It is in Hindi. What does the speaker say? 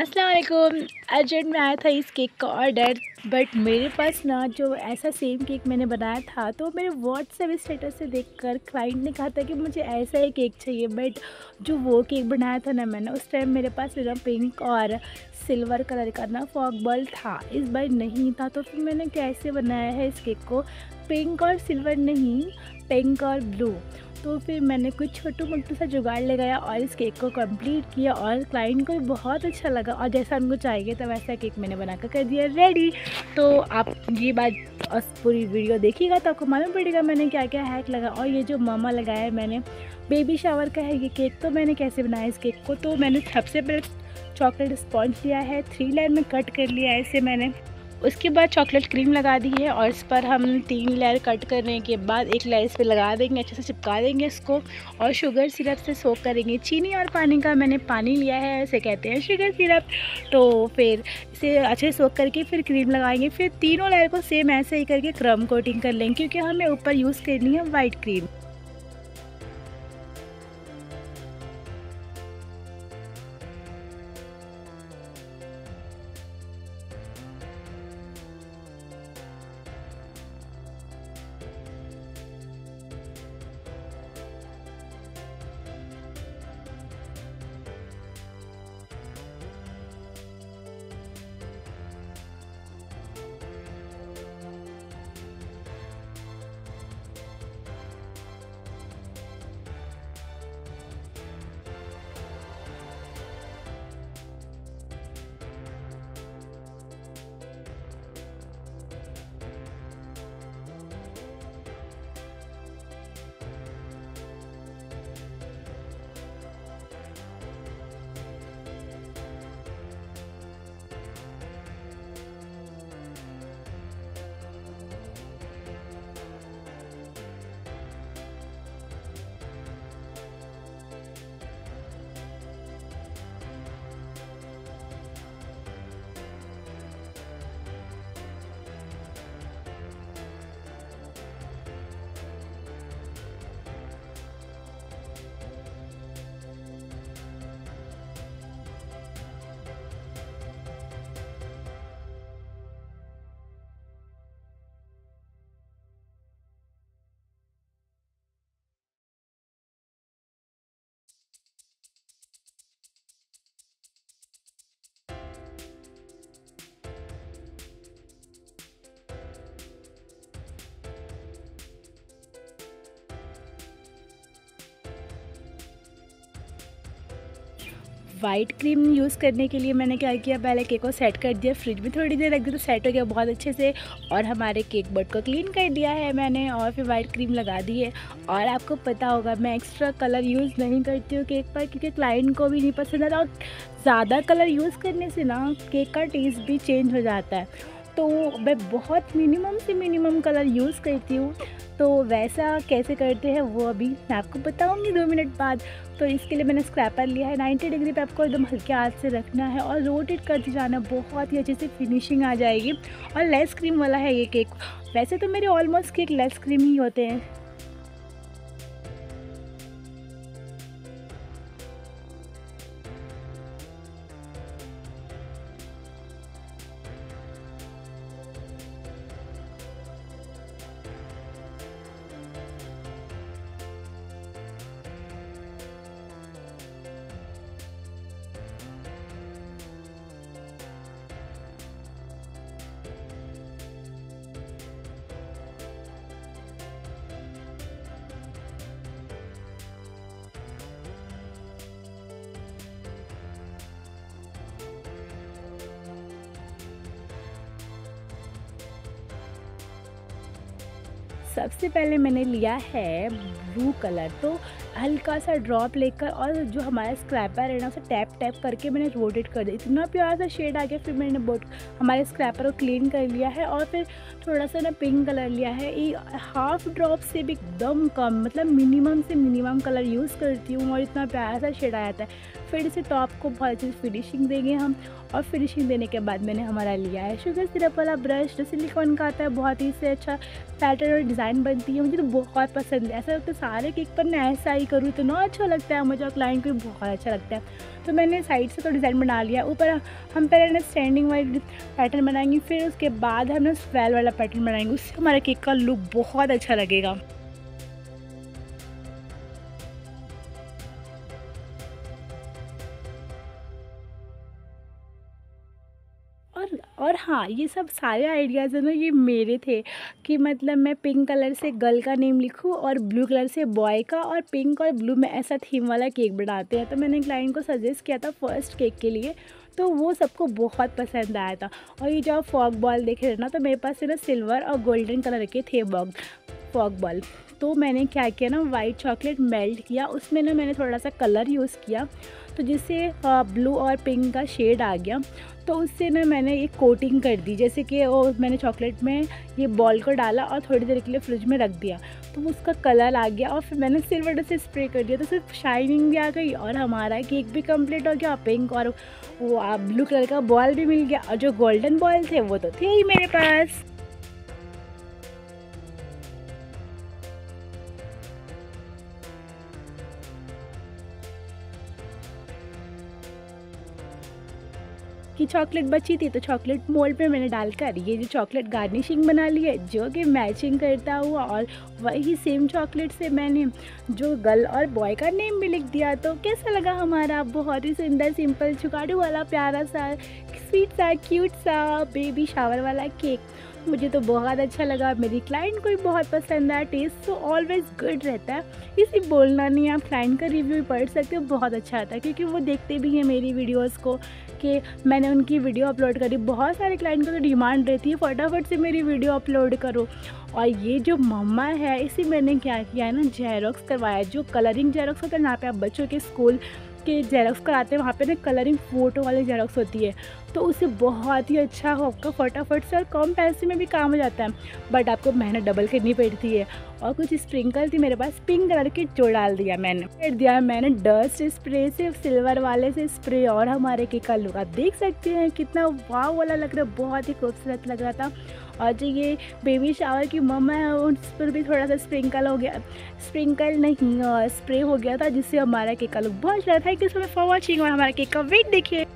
असलकुम अर्जेंट में आया था इस केक का ऑर्डर बट मेरे पास ना जो ऐसा सेम केक मैंने बनाया था तो मेरे व्हाट्सएप स्टेटस से देखकर क्लाइंट ने कहा था कि मुझे ऐसा ही केक चाहिए बट जो वो केक बनाया था ना मैंने, उस टाइम मेरे पास ना पिंक और सिल्वर कलर का ना फॉक बॉल था। इस बार नहीं था तो फिर मैंने कैसे बनाया है इस केक को? पिंक और सिल्वर नहीं पिंक और ब्लू तो फिर मैंने कुछ छोटू मोटू सा जुगाड़ लगाया और इस केक को कंप्लीट किया और क्लाइंट को भी बहुत अच्छा लगा। और जैसा उनको चाहिए था वैसा केक मैंने बनाकर कर दिया। रेडी तो आप ये बात और पूरी वीडियो देखिएगा तो आपको मालूम पड़ेगा मैंने क्या क्या हैक लगा और ये जो मामा लगाया है मैंने बेबी शावर का है ये केक तो मैंने कैसे बनाया इस केक को? तो मैंने सबसे पहले चॉकलेट स्पॉन्ज लिया है थ्री लाइन में कट कर लिया है इसे मैंने। उसके बाद चॉकलेट क्रीम लगा दी है और इस पर हम तीन लेयर कट करने के बाद एक लेयर इस पर लगा देंगे, अच्छे से चिपका देंगे इसको और शुगर सिरप से सोक करेंगे। चीनी और पानी का मैंने पानी लिया है इसे कहते हैं शुगर सिरप। तो फिर इसे अच्छे से सोक करके फिर क्रीम लगाएँगे। फिर तीनों लेयर को सेम ऐसे ही करके क्रम कोटिंग कर लेंगे, क्योंकि हमें ऊपर यूज़ करनी है white cream white cream use करने के लिए मैंने क्या किया, पहले केक को सेट कर दिया फ्रिज में थोड़ी देर रख दी तो सेट हो गया बहुत अच्छे से। और हमारे केक बर्ड को क्लीन कर दिया है मैंने और फिर वाइट क्रीम लगा दी है। और आपको पता होगा, मैं एक्स्ट्रा कलर यूज़ नहीं करती हूँ केक पर, क्योंकि क्लाइंट को भी नहीं पसंद आता और ज़्यादा कलर यूज़ करने से ना केक का टेस्ट भी चेंज हो जाता है। तो मैं बहुत मिनिमम से मिनिमम कलर यूज़ करती हूँ। तो वैसा कैसे करते हैं वो अभी मैं आपको बताऊँगी दो मिनट बाद। तो इसके लिए मैंने स्क्रैपर लिया है। 90 डिग्री पे आपको एकदम हल्के हाथ से रखना है और रोटेट करते जाना बहुत ही अच्छे से फिनिशिंग आ जाएगी। और लेस क्रीम वाला है ये केक वैसे तो मेरे ऑलमोस्ट केक लेस क्रीम ही होते हैं। सबसे पहले मैंने लिया है ब्लू कलर तो हल्का सा ड्रॉप लेकर और जो हमारा स्क्रैपर है ना, उसे टैप टैप करके मैंने रोटेट कर दिया इतना प्यारा सा शेड आ गया, फिर मैंने बोट हमारे स्क्रैपर को क्लीन कर लिया है और फिर थोड़ा सा ना पिंक कलर लिया है। एक हाफ़ ड्रॉप से भी एकदम कम मतलब मिनिमम से मिनिमम कलर यूज़ करती हूँ और इतना प्यारा सा शेड आ जाता है। फिर इसे टॉप को बहुत अच्छी फिनिशिंग देंगे हम और फिनिशिंग देने के बाद मैंने हमारा लिया है। शुगर सिरप वाला ब्रश जो सिलिकॉन का आता है, बहुत ही से अच्छा पैटर्न और डिज़ाइन बनती है, मुझे तो बहुत पसंद है। ऐसा लगता है सारे केक पर मैं ऐसा ही करूँ तो ना अच्छा लगता है, मुझे और क्लाइंट को भी बहुत अच्छा लगता है। तो मैंने साइड से तो डिज़ाइन बना लिया, ऊपर हम पहले ना स्टैंडिंग वाइज पैटर्न बनाएँगे, फिर उसके बाद हम ना स्वेल वाला पैटर्न बनाएँगे, उससे हमारा केक का लुक बहुत अच्छा लगेगा। और हाँ ये सब सारे आइडियाज़ है ना, ये मेरे थे कि मतलब मैं पिंक कलर से गर्ल का नेम लिखूँ और ब्लू कलर से बॉय का और पिंक और ब्लू में ऐसा थीम वाला केक बनाते हैं। तो मैंने क्लाइंट को सजेस्ट किया था फ़र्स्ट केक के लिए तो वो सबको बहुत पसंद आया था। और ये जो आप फॉक बॉल देख रहे ना तो मेरे पास है ना सिल्वर और गोल्डन कलर के थे बॉग फॉग बॉल तो मैंने क्या किया ना वाइट चॉकलेट मेल्ट किया। उसमें ना मैंने थोड़ा सा कलर यूज़ किया। तो जिससे ब्लू और पिंक का शेड आ गया। तो उससे ना मैंने एक कोटिंग कर दी। जैसे कि वो मैंने चॉकलेट में ये बॉल को डाला और थोड़ी देर के लिए फ्रिज में रख दिया। तो उसका कलर आ गया और फिर मैंने सिल्वर से स्प्रे कर दिया। तो सिर्फ़ शाइनिंग भी आ गई और हमारा केक भी कंप्लीट हो गया। पिंक और वो ब्लू कलर का बॉल भी मिल गया। और जो गोल्डन बॉल थे, वो तो थे ही मेरे पास। की चॉकलेट बची थी तो चॉकलेट मोल्ड पे मैंने डालकर ये जो चॉकलेट गार्निशिंग बना ली है, जो कि मैचिंग करता हुआ और वही सेम चॉकलेट से मैंने जो गर्ल और बॉय का नेम भी लिख दिया। तो कैसा लगा हमारा? बहुत ही सुंदर सिंपल चुकाड़ू वाला, प्यारा सा स्वीट सा क्यूट सा बेबी शावर वाला केक मुझे तो बहुत अच्छा लगा, मेरी क्लाइंट को भी बहुत पसंद आया टेस्ट तो ऑलवेज गुड रहता है। इसी बोलना नहीं, आप क्लाइंट का रिव्यू पढ़ सकते हो, बहुत अच्छा आता है, क्योंकि वो देखते भी हैं मेरी वीडियोस को कि मैंने उनकी वीडियो अपलोड करी। बहुत सारे क्लाइंट को तो डिमांड रहती है, फटाफट से मेरी वीडियो अपलोड करो। और ये जो मम्मा है, इसी मैंने क्या किया है ना जेरोक्स करवाया, जो कलरिंग जेरोक्स होता है यहाँ पे आप बच्चों के स्कूल के जेरोक्स कराते हैं, वहाँ पे ना कलरिंग फ़ोटो वाली जेरोक्स होती है। तो उससे बहुत ही अच्छा हो आपका फटाफट से और कम पैसे में भी काम हो जाता है। बट आपको मेहनत डबल करनी पड़ती है। और कुछ स्प्रिंकल थी मेरे पास पिंक कलर की जो डाल दिया मैंने। फिर दिया मैंने डस्ट स्प्रे से सिल्वर वाले से स्प्रे और हमारे के का लुक आप देख सकते हैं कितना वाव वाला लग रहा है, बहुत ही खूबसूरत लग रहा था। और जो ये बेबी शावर की मम्मा है उस पर भी थोड़ा सा स्प्रिंकल हो गया। स्प्रिंकल नहीं स्प्रे हो गया था जिससे हमारा केक का लुक बहुत अच्छा था। Thank you so much for watching और हमारा केक का वेट देखिए।